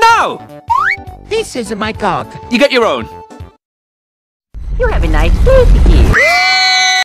No! This isn't my dog. You get your own. You have a nice day.